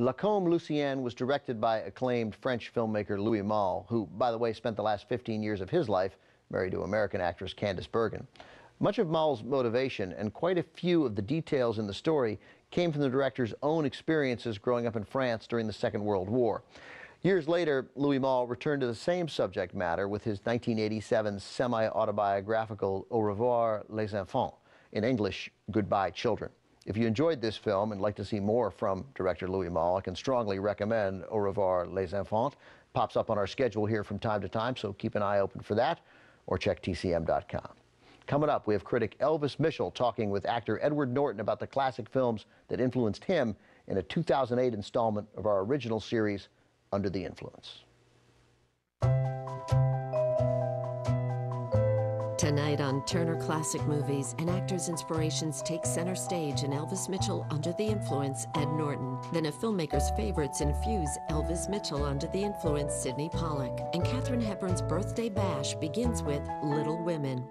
Lacombe Lucien was directed by acclaimed French filmmaker Louis Malle, who, by the way, spent the last 15 years of his life married to American actress Candice Bergen. Much of Malle's motivation and quite a few of the details in the story came from the director's own experiences growing up in France during the Second World War. Years later, Louis Malle returned to the same subject matter with his 1987 semi-autobiographical Au revoir les enfants, in English, Goodbye Children. If you enjoyed this film and like to see more from director Louis Malle, I can strongly recommend Au revoir les enfants. Pops up on our schedule here from time to time, so keep an eye open for that or check tcm.com. Coming up, we have critic Elvis Mitchell talking with actor Edward Norton about the classic films that influenced him in a 2008 installment of our original series, Under the Influence. Tonight on Turner Classic Movies, an actor's inspirations take center stage in Elvis Mitchell Under the Influence, Ed Norton. Then a filmmaker's favorites infuse Elvis Mitchell Under the Influence, Sydney Pollack. And Katharine Hepburn's birthday bash begins with Little Women.